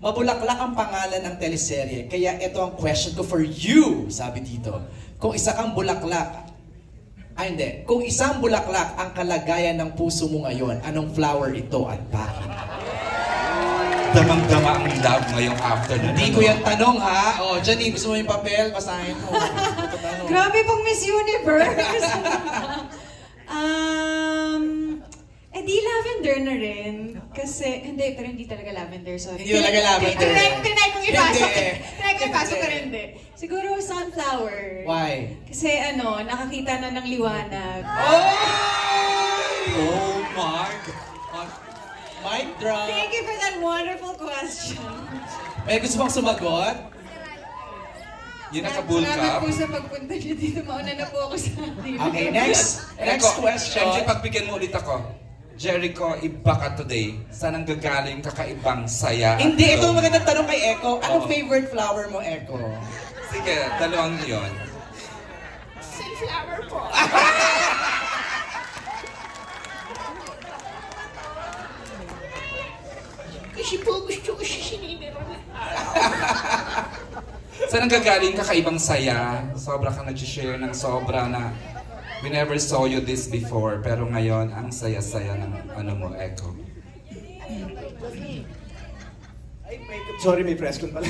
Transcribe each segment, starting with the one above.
Mabulaklak ang pangalan ng teleserye, kaya ito ang question ko for you, sabi dito. Kung isa kang bulaklak, ay hindi, kung isang bulaklak ang kalagayan ng puso mo ngayon, anong flower ito at bakit? Damang-dama ang love ngayong afternoon. Hindi ko yung tanong ha. O, Janine, gusto mo yung papel? Basahin mo. Grabe pang Miss Universe! um, eh di lavender na rin. Kasi, hindi, pero hindi talaga lavender, sorry. Hindi talaga lavender. Tinry, tinry kong ipasok. Tinry kong ipasok, pero hindi. Siguro sunflower. Why? Kasi ano, nakakita na ng liwanag. Oh my God. Mic drop. Thank you for that wonderful question. May gusto bang sumagot? Yung naka-bull Salamat cap. po sa pagpunta niyo dito. Mauna na po ako sa atin. Okay, next. Next question. MJ, pagbigyan mo ulit ako. Jericho, iba ka today. Saan ang gagaling kakaibang saya? at Hindi, ito ang magandang tanong kay Eko. Anong Oo. favorite flower mo, Eko? Sige, dalawang yon. Sunflower po. Kasi po gusto ko siya sininiran. Saan ang gagaling kakaibang saya? Sobra ka nag-share ng sobra na we never saw you this before. Pero ngayon, ang saya-saya ng ano mo, Echo. Sorry, may press con pala.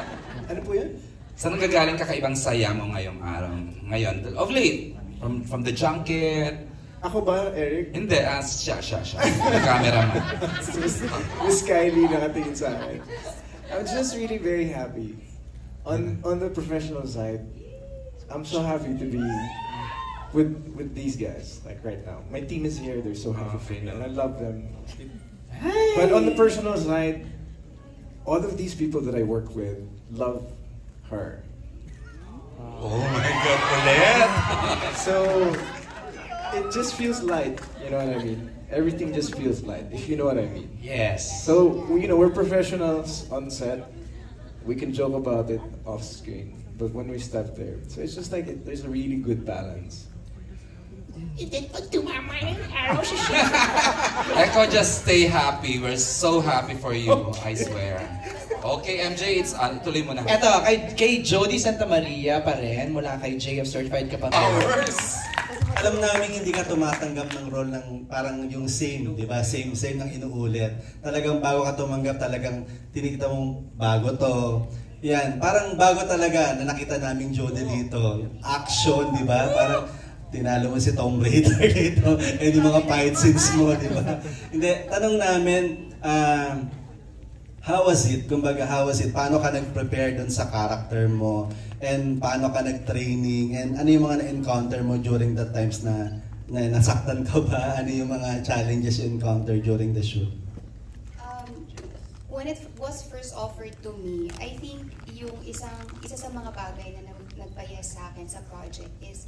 ano po yan? Saan ang gagaling kakaibang saya mo ngayong araw? Ngayon, of late, from, from the junket, Ako ba, Eric? hindi, ah, siya, siya, siya. Yung cameraman. Miss, Miss Kylie nakatingin sa akin. I'm just really very happy. On on the professional side, I'm so happy to be with with these guys, like right now. My team is here, they're so happy oh, for me, and I love them. But on the personal side, all of these people that I work with love her. Oh, oh my God, ulit! So it just feels light, you know what I mean? Everything just feels light, if you know what I mean. Yes. So you know we're professionals on set. We can joke about it off screen, but when we step there, so it's just like it, there's a really good balance. And then pag tumama yung araw sa siya. Echo, just stay happy. We're so happy for you, I swear. Okay, MJ, it's uh, tuloy mo na. Eto, kay, kay Jody Santa Maria pa rin, mula kay JF Certified ka pa rin. Hours! Alam namin hindi ka tumatanggap ng role ng parang yung same, di ba? Same, same ng inuulit. Talagang bago ka tumanggap, talagang tinikita mong bago to. Yan, parang bago talaga na nakita namin Jody dito. Action, di ba? Parang tinalo mo si Tomb Raider dito. And yung mga fight scenes mo, di ba? Hindi, tanong namin, um, How was it? Kumbaga, how was it? Paano ka nag-prepare dun sa character mo? And paano ka nag-training? And ano yung mga na-encounter mo during the times na, na nasaktan ka ba? Ano yung mga challenges you encounter during the shoot? Um, when it was first offered to me, I think yung isang isa sa mga bagay na nag- nagpa-yes sa akin sa project is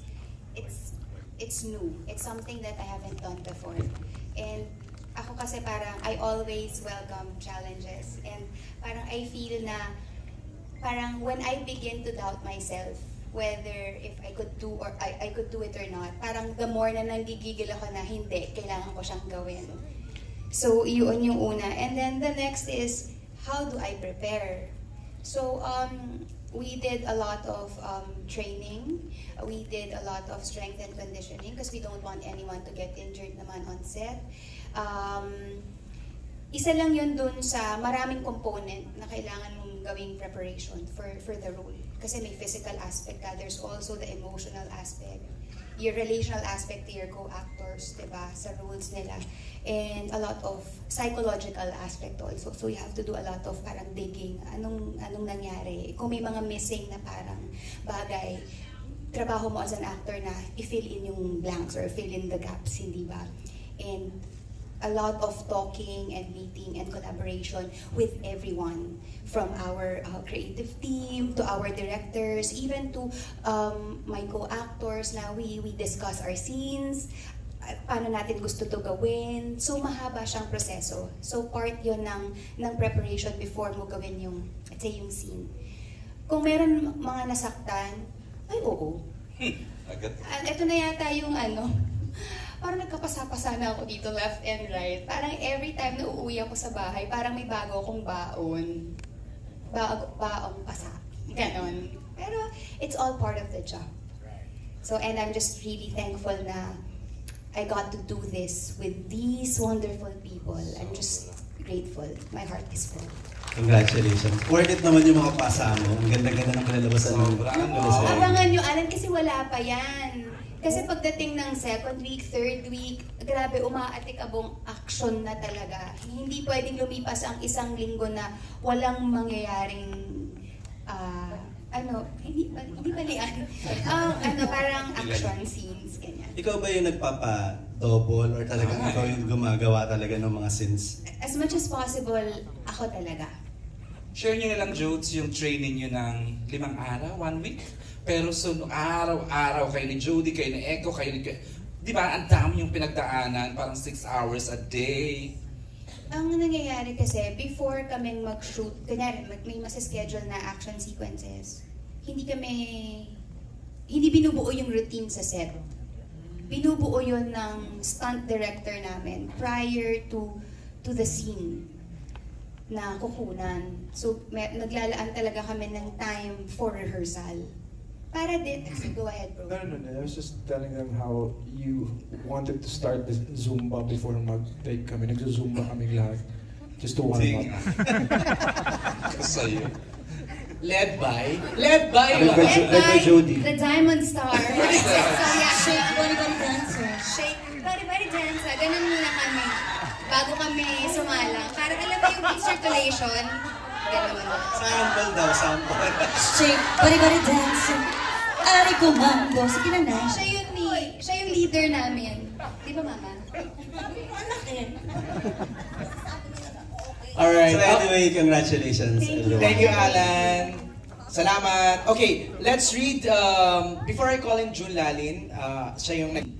it's it's new. It's something that I haven't done before. And ako kasi parang I always welcome challenges and parang I feel na parang when I begin to doubt myself whether if I could do or I, I could do it or not, parang the more na nanggigigil ako na hindi, kailangan ko siyang gawin. So, yun yung una. And then the next is, how do I prepare? So, um, we did a lot of um, training. We did a lot of strength and conditioning because we don't want anyone to get injured naman on set. Um, isa lang yun dun sa maraming component na kailangan mong gawing preparation for, for the role. Kasi may physical aspect ka, there's also the emotional aspect, your relational aspect to your co-actors, di ba, sa roles nila. And a lot of psychological aspect also. So you have to do a lot of parang digging. Anong, anong nangyari? Kung may mga missing na parang bagay, trabaho mo as an actor na i-fill in yung blanks or fill in the gaps, hindi ba? And a lot of talking and meeting and collaboration with everyone from our uh, creative team to our directors even to um, my co-actors na we we discuss our scenes uh, paano natin gusto to gawin. So mahaba siyang proseso. So part yon ng ng preparation before mo gawin yung let's say yung scene. Kung meron mga nasaktan ay oo. Agad. Ah, ito na yata yung ano, parang nagkapasa-pasa na ako dito left and right. Parang every time na uuwi ako sa bahay, parang may bago akong baon. Bago, baong pasapi. Ganon. Pero it's all part of the job. So, and I'm just really thankful na I got to do this with these wonderful people. I'm just grateful. My heart is full. Congratulations. Worth it naman yung mga pasa mo. Ang ganda-ganda ng kinalabasan mo. Sobra, ano? Teleserye. Abangan nyo, Alan, kasi wala pa yan. Kasi pagdating ng second week, third week, grabe, umaatik-abong action na talaga. Hindi pwedeng lumipas ang isang linggo na walang mangyayaring, ah, ano, hindi, ba- hindi balian. Um, ano, parang action scenes, ganyan. Ikaw ba yung nagpapa-double or talagang ikaw yung gumagawa talaga ng mga scenes? As much as possible, ako talaga. Share nyo na lang, Jodes, yung training nyo ng limang araw, one week. Pero so, araw-araw kayo ni Jody, kayo ni Echo, kayo ni... Di ba, ang dami yung pinagdaanan, parang six hours a day. Ang nangyayari kasi, before kaming mag-shoot, kunyari, mag- may schedule na action sequences, hindi kami, hindi binubuo yung routine sa set. Binubuo yun ng stunt director namin prior to to the scene na kukunan. So, may, naglalaan talaga kami ng time for rehearsal. Para din, go ahead bro. No, no, no. I was just telling them how you wanted to start the Zumba before mag-take kami. Nagzo-Zumba kaming lahat. Just to warm up. Sa'yo. Led by? Led by? Led by led by Jody. the Diamond Star. so yeah, Shake Body Body Dancer. Shake, bari dancer. Ganun muna kami. Bago kami sumalang. Para alam mo yung recirculation. Ganun. Sample daw, sample. Shake Body Body Dancer. Ari ko mambo. Sige na, Nay. Siya yung, ni, siya yung leader namin. Di ba, Mama? Alright. So anyway, congratulations. Thank you. Thank you, Alan. Salamat. Okay, let's read, um, before I call in June Lalin, uh, siya yung nag-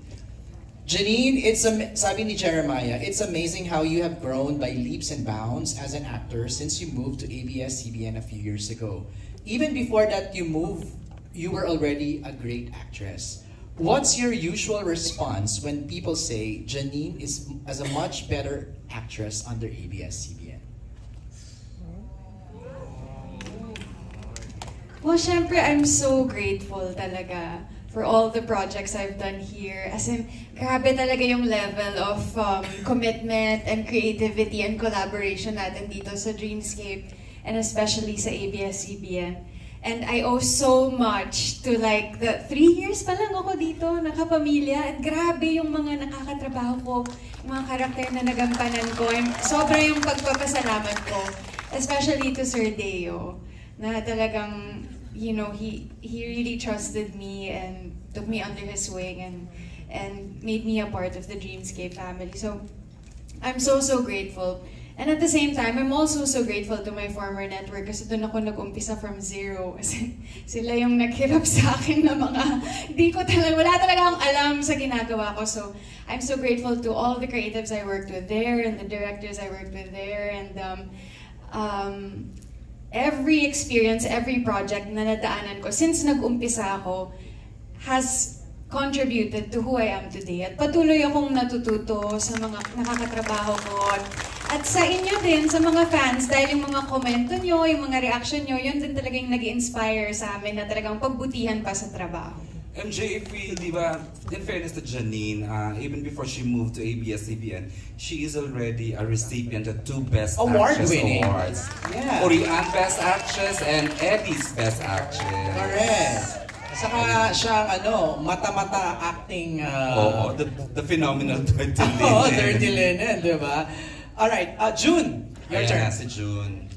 Janine, it's am- sabi ni Jeremiah, it's amazing how you have grown by leaps and bounds as an actor since you moved to ABS-CBN a few years ago. Even before that you moved, you were already a great actress. What's your usual response when people say Janine is as a much better actress under ABS-CBN? Well, syempre, I'm so grateful talaga for all the projects I've done here. As in, grabe talaga yung level of um, commitment and creativity and collaboration natin dito sa Dreamscape and especially sa ABS-CBN. And I owe so much to like the three years pa lang ako dito, nakapamilya. At grabe yung mga nakakatrabaho ko, yung mga karakter na nagampanan ko. And sobra yung pagpapasalamat ko. Especially to Sir Deo na talagang you know he he really trusted me and took me under his wing and and made me a part of the Dreamscape family. So I'm so so grateful. And at the same time, I'm also so grateful to my former network kasi doon ako nag-umpisa from zero. Kasi sila yung naghirap sa akin na mga, di ko talaga, wala talaga akong alam sa ginagawa ko. So, I'm so grateful to all the creatives I worked with there and the directors I worked with there. And um, um, every experience, every project na nadaanan ko since nag-umpisa ako has contributed to who I am today. At patuloy akong natututo sa mga nakakatrabaho ko. At, sa inyo din, sa mga fans, dahil yung mga komento nyo, yung mga reaction nyo, yun din talagang nag inspire sa amin na talagang pagbutihan pa sa trabaho. MJ, if we, di ba, in fairness to Janine, uh, even before she moved to ABS-CBN, she is already a recipient of two Best Actress Award-winning. Awards. Yeah. Orian Best Actress and Eddie's Best Actress. Correct. Saka siyang ano, mata-mata acting uh, Oo, the, the phenomenal Dirty Oo, Linen. dirty linen, di ba? Alright, uh, June, your Ayan turn. na, si June.